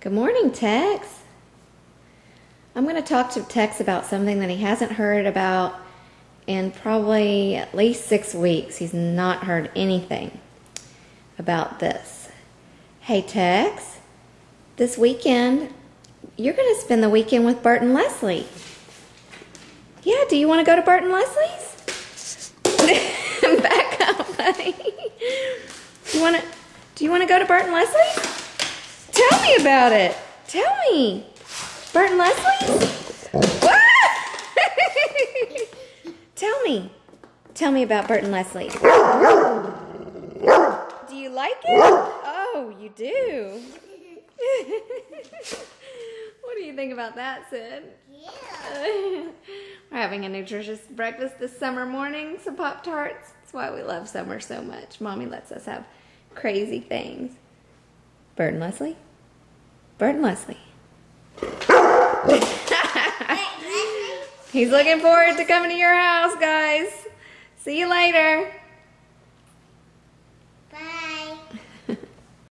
Good morning, Tex. I'm going to talk to Tex about something that he hasn't heard about in probably at least six weeks. He's not heard anything about this. Hey, Tex, this weekend, you're going to spend the weekend with Bert and Leslie. Yeah, do you want to go to Bert and Leslie's? Back up, buddy. Do you want to? Do you want to go to Bert and Leslie's? Me about it. Tell me. Bert and Leslie's? Tell me. Tell me about Bert and Leslie. Do you like it? Oh, you do. what do you think about that, Sid? Yeah. We're having a nutritious breakfast this summer morning, some Pop Tarts. That's why we love summer so much. Mommy lets us have crazy things. Bert and Leslie? Bert and Leslie. He's looking forward to coming to your house, guys. See you later.